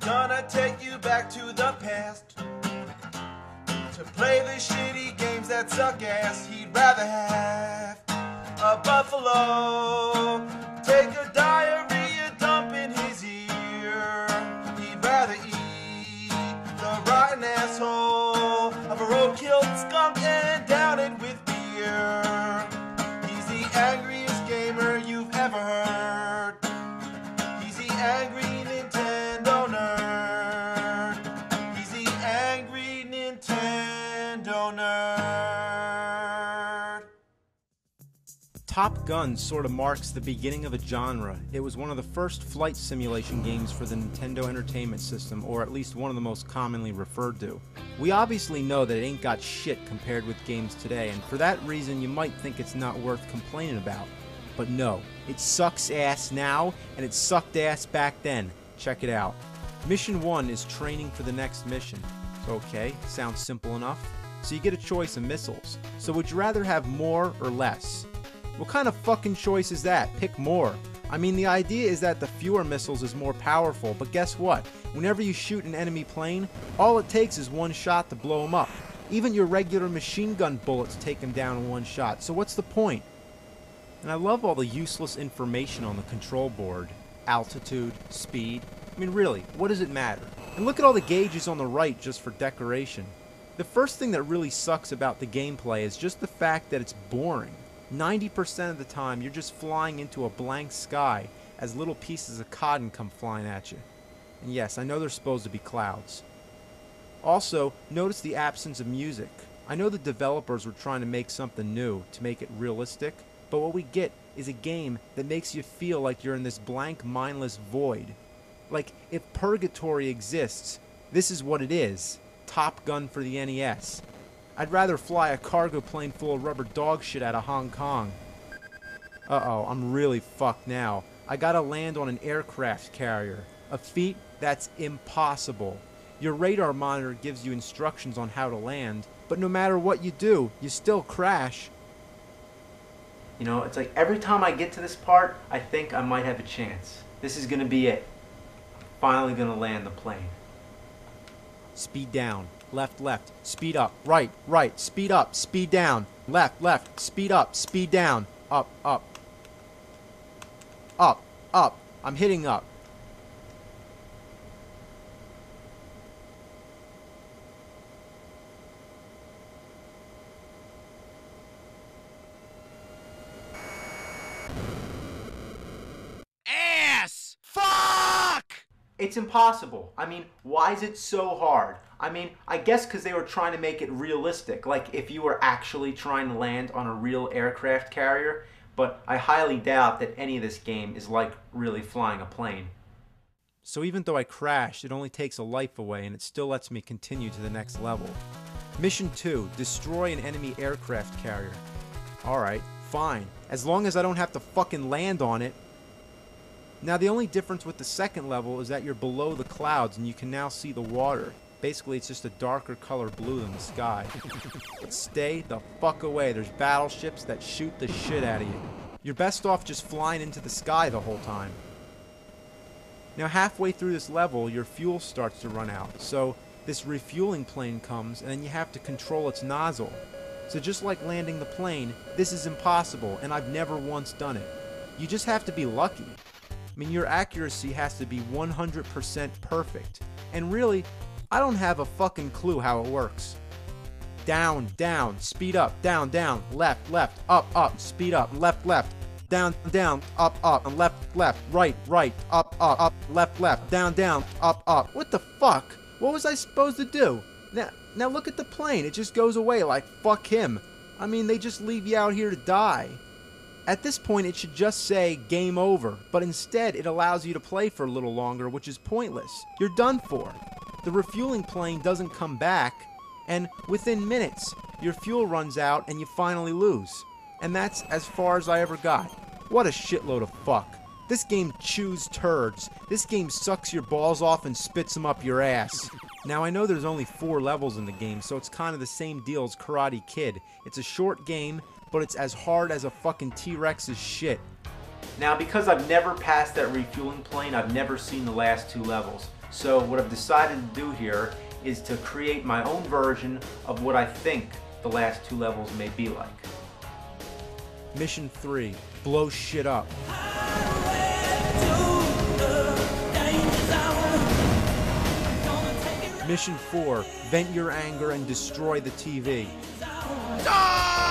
gonna take you back to the past to play the shitty games that suck ass. He'd rather have a buffalo take a diarrhea dump in his ear. He'd rather eat the rotten asshole of a roadkill Top Gun sort of marks the beginning of a genre. It was one of the first flight simulation games for the Nintendo Entertainment System, or at least one of the most commonly referred to. We obviously know that it ain't got shit compared with games today, and for that reason you might think it's not worth complaining about. But no, it sucks ass now, and it sucked ass back then. Check it out. Mission 1 is training for the next mission. Okay, sounds simple enough. So you get a choice of missiles. So would you rather have more or less? What kind of fucking choice is that? Pick more. I mean, the idea is that the fewer missiles is more powerful, but guess what? Whenever you shoot an enemy plane, all it takes is one shot to blow them up. Even your regular machine gun bullets take them down in one shot, so what's the point? And I love all the useless information on the control board altitude, speed. I mean, really, what does it matter? And look at all the gauges on the right just for decoration. The first thing that really sucks about the gameplay is just the fact that it's boring. 90% of the time, you're just flying into a blank sky as little pieces of cotton come flying at you. And yes, I know they're supposed to be clouds. Also, notice the absence of music. I know the developers were trying to make something new to make it realistic, but what we get is a game that makes you feel like you're in this blank, mindless void. Like, if purgatory exists, this is what it is Top Gun for the NES. I'd rather fly a cargo plane full of rubber dog shit out of Hong Kong. Uh oh, I'm really fucked now. I gotta land on an aircraft carrier. A feat that's impossible. Your radar monitor gives you instructions on how to land, but no matter what you do, you still crash. You know, it's like every time I get to this part, I think I might have a chance. This is gonna be it. I'm Finally gonna land the plane. Speed down, left, left, speed up, right, right, speed up, speed down, left, left, speed up, speed down, up, up, up, up. I'm hitting up. Ass! Fuck! It's impossible. I mean, why is it so hard? I mean, I guess because they were trying to make it realistic, like if you were actually trying to land on a real aircraft carrier, but I highly doubt that any of this game is like really flying a plane. So even though I crashed, it only takes a life away and it still lets me continue to the next level. Mission 2 Destroy an enemy aircraft carrier. Alright, fine. As long as I don't have to fucking land on it, now the only difference with the second level is that you're below the clouds and you can now see the water. Basically it's just a darker color blue than the sky. But stay the fuck away, there's battleships that shoot the shit out of you. You're best off just flying into the sky the whole time. Now halfway through this level your fuel starts to run out, so this refueling plane comes and then you have to control its nozzle. So just like landing the plane, this is impossible and I've never once done it. You just have to be lucky. I mean, your accuracy has to be 100% perfect. And really, I don't have a fucking clue how it works. Down, down, speed up, down, down, left, left, up, up, speed up, left, left, down, down, up, up, and left, left, right, right, up, up, up, left, left, down, down, up, up. What the fuck? What was I supposed to do? Now, now look at the plane. It just goes away like fuck him. I mean, they just leave you out here to die. At this point, it should just say game over, but instead it allows you to play for a little longer, which is pointless. You're done for. The refueling plane doesn't come back, and within minutes, your fuel runs out and you finally lose. And that's as far as I ever got. What a shitload of fuck. This game chews turds. This game sucks your balls off and spits them up your ass. Now I know there's only four levels in the game, so it's kind of the same deal as Karate Kid. It's a short game, but it's as hard as a fucking T-Rex's shit. Now, because I've never passed that refueling plane, I've never seen the last two levels. So what I've decided to do here is to create my own version of what I think the last two levels may be like. Mission 3, blow shit up. Mission 4, vent your anger and destroy the TV. Well,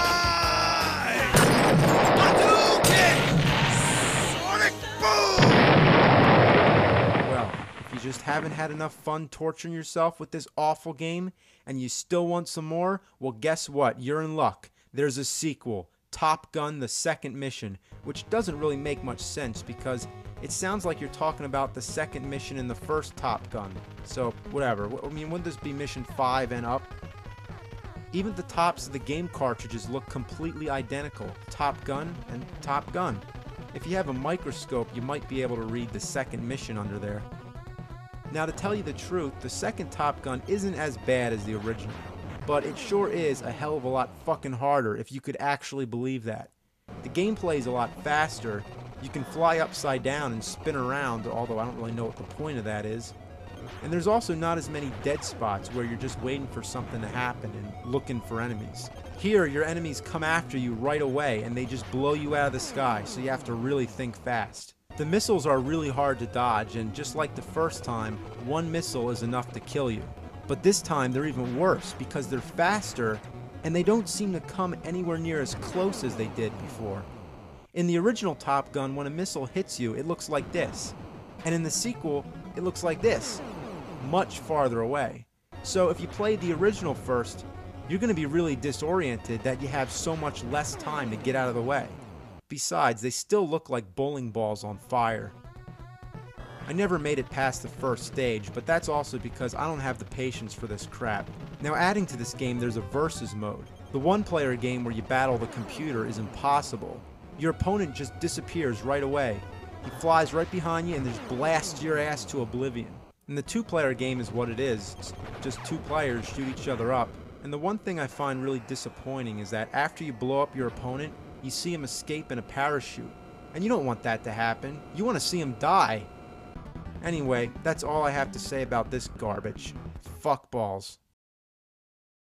just haven't had enough fun torturing yourself with this awful game and you still want some more, well, guess what? You're in luck. There's a sequel, Top Gun The Second Mission, which doesn't really make much sense because it sounds like you're talking about the second mission in the first Top Gun. So, whatever. I mean, wouldn't this be mission 5 and up? Even the tops of the game cartridges look completely identical Top Gun and Top Gun. If you have a microscope, you might be able to read the second mission under there. Now, to tell you the truth, the second Top Gun isn't as bad as the original, but it sure is a hell of a lot fucking harder if you could actually believe that. The gameplay is a lot faster, you can fly upside down and spin around, although I don't really know what the point of that is. And there's also not as many dead spots where you're just waiting for something to happen and looking for enemies. Here, your enemies come after you right away and they just blow you out of the sky, so you have to really think fast. The missiles are really hard to dodge, and just like the first time, one missile is enough to kill you. But this time, they're even worse because they're faster and they don't seem to come anywhere near as close as they did before. In the original Top Gun, when a missile hits you, it looks like this. And in the sequel, it looks like this, much farther away. So if you play the original first, you're going to be really disoriented that you have so much less time to get out of the way. Besides, they still look like bowling balls on fire. I never made it past the first stage, but that's also because I don't have the patience for this crap. Now adding to this game, there's a versus mode. The one player game where you battle the computer is impossible, your opponent just disappears right away. He flies right behind you and just blasts your ass to oblivion. And the two-player game is what it is. It's just two players shoot each other up. And the one thing I find really disappointing is that after you blow up your opponent, you see him escape in a parachute. And you don't want that to happen. You want to see him die. Anyway, that's all I have to say about this garbage. Fuck balls.